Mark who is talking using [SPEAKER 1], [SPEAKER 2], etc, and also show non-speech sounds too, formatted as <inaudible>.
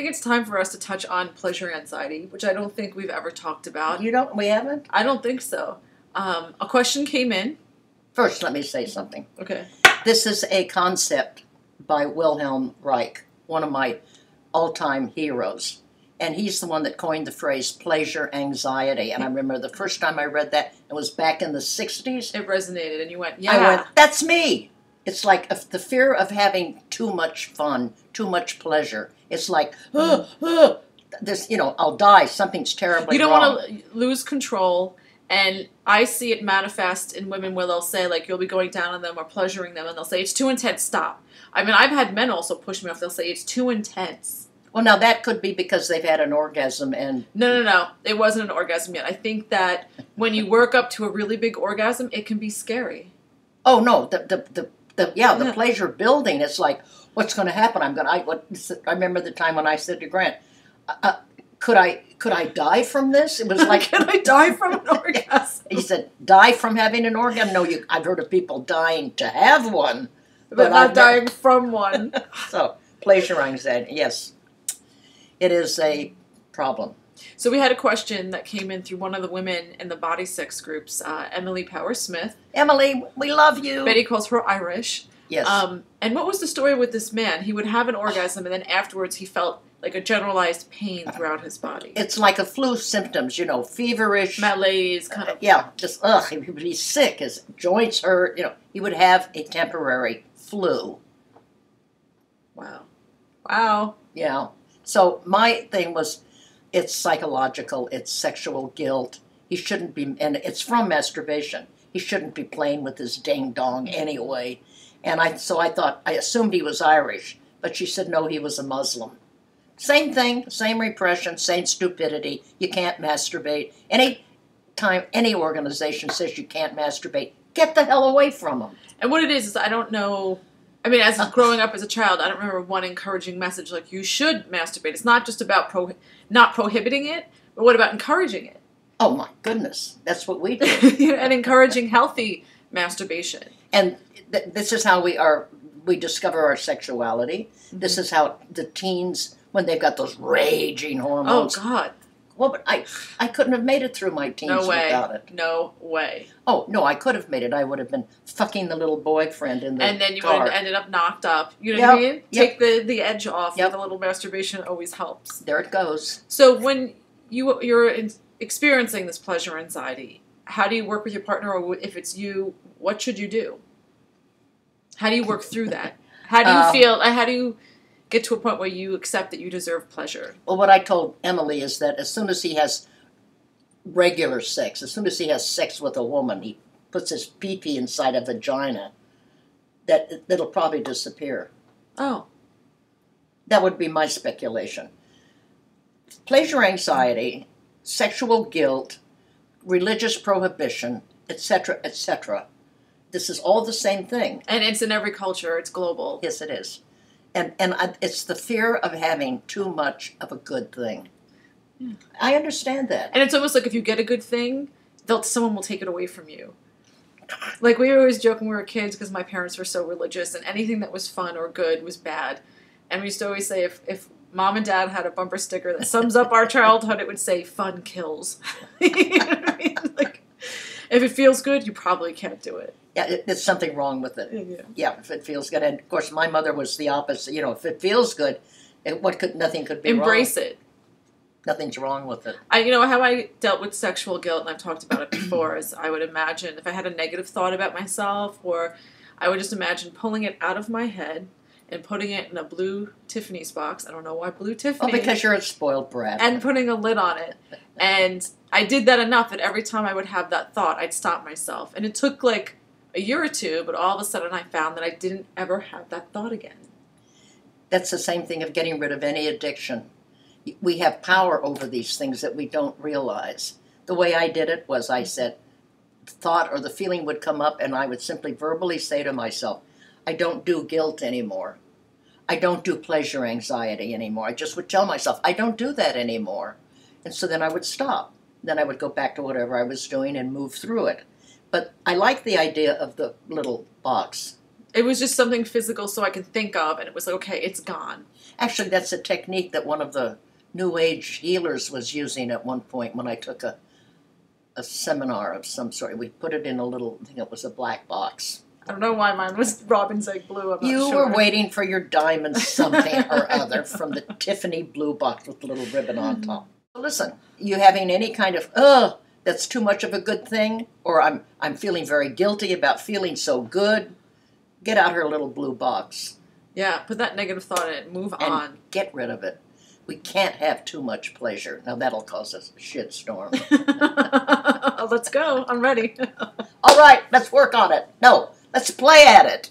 [SPEAKER 1] think it's time for us to touch on pleasure anxiety, which I don't think we've ever talked about.
[SPEAKER 2] You don't? We haven't.
[SPEAKER 1] I don't think so. Um, a question came in.
[SPEAKER 2] First, let me say something.
[SPEAKER 1] Okay.
[SPEAKER 2] This is a concept by Wilhelm Reich, one of my all-time heroes, and he's the one that coined the phrase pleasure anxiety. And I remember the first time I read that it was back in the '60s.
[SPEAKER 1] It resonated, and you went, yeah.
[SPEAKER 2] I went, "That's me." It's like the fear of having too much fun, too much pleasure. It's like, <gasps> "Ugh, ugh." this, you know, I'll die. Something's terribly
[SPEAKER 1] you don't want to lose control. And I see it manifest in women where they'll say, like, you'll be going down on them or pleasuring them, and they'll say, it's too intense, stop. I mean, I've had men also push me off. They'll say, it's too intense.
[SPEAKER 2] Well, now that could be because they've had an orgasm and
[SPEAKER 1] No, no, no. It wasn't an orgasm yet. I think that when you work up to a really big orgasm, it can be scary.
[SPEAKER 2] oh no, the the the, the yeah, the
[SPEAKER 1] Yeah.
[SPEAKER 2] pleasure building. It's like, what's going to happen? I'm going. to I what? I remember the time when I said to Grant, uh, uh, "Could I could I die from this?" It was <laughs> like
[SPEAKER 1] can I die from an <laughs> orgasm?
[SPEAKER 2] he said, "Die from having an orgasm." No, you. I've heard of people dying to have one.
[SPEAKER 1] But,
[SPEAKER 2] But
[SPEAKER 1] not
[SPEAKER 2] I've
[SPEAKER 1] dying from one. <laughs>
[SPEAKER 2] So pleasure anxiety, yes, it is a problem.
[SPEAKER 1] So we had a question that came in through one of the women in the body sex groups, uh, Emily Power Smith.
[SPEAKER 2] Emily, we love you.
[SPEAKER 1] Betty calls her Irish.
[SPEAKER 2] yes.
[SPEAKER 1] Um, and what was the story with this man? He would have an orgasm, and then afterwards he felt like a generalized pain throughout his body.
[SPEAKER 2] it's like a flu symptoms, you know, feverish.
[SPEAKER 1] Malaise, kind of.
[SPEAKER 2] yeah, just ugh, he would be sick. His joints hurt. You know, he would have a temporary flu.
[SPEAKER 1] Wow. Wow.
[SPEAKER 2] Yeah. So my thing was, it's psychological. It's sexual guilt. He shouldn't be, and it's from masturbation. He shouldn't be playing with his ding dong anyway. And I, so I thought, I assumed he was Irish, but she said no, he was a Muslim. Same thing, same repression, same stupidity. You can't masturbate. Any time any organization says you can't masturbate, get the hell away from them.
[SPEAKER 1] And what it is is I don't know. I mean, as growing up as a child, I don't remember one encouraging message like you should masturbate. It's not just about pro- not prohibiting it, but what about encouraging it
[SPEAKER 2] Oh my goodness, that's what we do. <laughs>
[SPEAKER 1] and encouraging healthy masturbation.
[SPEAKER 2] and th- this is how we are we discover our sexuality mm-hmm. this is how the teens when they've got those raging hormones.
[SPEAKER 1] Oh God,
[SPEAKER 2] well but i i couldn't have made it through my teens
[SPEAKER 1] no way,
[SPEAKER 2] without it
[SPEAKER 1] no way.
[SPEAKER 2] oh no i could have made it i would have been fucking the little boyfriend in the
[SPEAKER 1] And then you would have ended up knocked up. You know what I
[SPEAKER 2] Yep,
[SPEAKER 1] mean?
[SPEAKER 2] yep.
[SPEAKER 1] Take the the edge off.
[SPEAKER 2] Yep.
[SPEAKER 1] With a little masturbation always helps.
[SPEAKER 2] there it goes
[SPEAKER 1] So when you you're in, experiencing this pleasure anxiety, how do you work with your partner, or if it's you, what should you do? How do you work through that? How do you
[SPEAKER 2] Um,
[SPEAKER 1] feel? uh, How do you get to a point where you accept that you deserve pleasure?
[SPEAKER 2] well what i told emily is that as soon as he has regular sex as soon as he has sex with a woman he puts his pee-pee inside a vagina that that'll probably disappear
[SPEAKER 1] Oh,
[SPEAKER 2] That would be my speculation. Pleasure anxiety, sexual guilt, religious prohibition, etc., etc. This is all the same thing.
[SPEAKER 1] and it's in every culture. It's global.
[SPEAKER 2] Yes, it is. And, and I, it's the fear of having too much of a good thing.
[SPEAKER 1] Yeah.
[SPEAKER 2] I understand that.
[SPEAKER 1] And it's almost like if you get a good thing, they'll someone will take it away from you. Like we were always joking when we were kids because my parents were so religious, and anything that was fun or good was bad. And we used to always say if if mom and dad had a bumper sticker that sums up our childhood, it would say "fun kills." <laughs> you know what I mean? Like if it feels good, you probably can't do it.
[SPEAKER 2] Yeah, it, there's something wrong with it.
[SPEAKER 1] Yeah.
[SPEAKER 2] Yeah, if it feels good. And of course, my mother was the opposite. You know, if it feels good, it, what could nothing could be
[SPEAKER 1] Embrace
[SPEAKER 2] wrong.
[SPEAKER 1] it.
[SPEAKER 2] Nothing's wrong with it.
[SPEAKER 1] I, you know, how I dealt with sexual guilt, and I've talked about it before, is I would imagine if I had a negative thought about myself, or I would just imagine pulling it out of my head and putting it in a blue Tiffany's box. I don't know why blue
[SPEAKER 2] Oh,
[SPEAKER 1] Tiffany.
[SPEAKER 2] because you're a spoiled brat.
[SPEAKER 1] and putting a lid on it. And I did that enough that every time I would have that thought, I'd stop myself. And it took like a year or two, but all of a sudden I found that I didn't ever have that thought again.
[SPEAKER 2] That's the same thing of getting rid of any addiction. We have power over these things that we don't realize. The way I did it was I said, thought or the feeling would come up, and I would simply verbally say to myself, I don't do guilt anymore. I don't do pleasure anxiety anymore. I just would tell myself, I don't do that anymore. And so then I would stop. Then I would go back to whatever I was doing and move through it. But I like the idea of the little box.
[SPEAKER 1] It was just something physical so I could think of, and it was like, okay, it's gone.
[SPEAKER 2] Actually, that's a technique that one of the New Age healers was using at one point when I took a a seminar of some sort. We put it in a little, I think it was a black box.
[SPEAKER 1] I don't know why mine was <laughs> robin's egg blue. I'm
[SPEAKER 2] You
[SPEAKER 1] sure.
[SPEAKER 2] were waiting for your diamond <laughs> something or other from the Tiffany blue box with the little ribbon on top. Mm-hmm. Listen, you having any kind of ugh, that's too much of a good thing, or I'm I'm feeling very guilty about feeling so good. Get out her little blue box
[SPEAKER 1] Yeah, put that negative thought in it. Move
[SPEAKER 2] and
[SPEAKER 1] on.
[SPEAKER 2] get rid of it. We can't have too much pleasure. Now that'll cause us a shitstorm. <laughs>
[SPEAKER 1] Oh, let's go. I'm ready. <laughs>
[SPEAKER 2] All right, let's work on it. No, let's play at it.